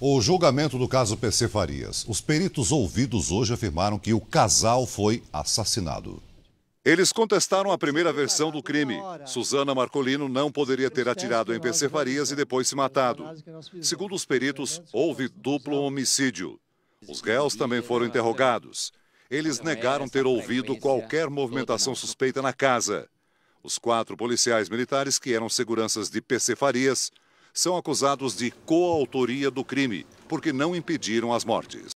O julgamento do caso PC Farias. Os peritos ouvidos hoje afirmaram que o casal foi assassinado. Eles contestaram a primeira versão do crime. Suzana Marcolino não poderia ter atirado em PC Farias e depois se matado. Segundo os peritos, houve duplo homicídio. Os réus também foram interrogados. Eles negaram ter ouvido qualquer movimentação suspeita na casa. Os quatro policiais militares que eram seguranças de PC Farias são acusados de coautoria do crime, porque não impediram as mortes.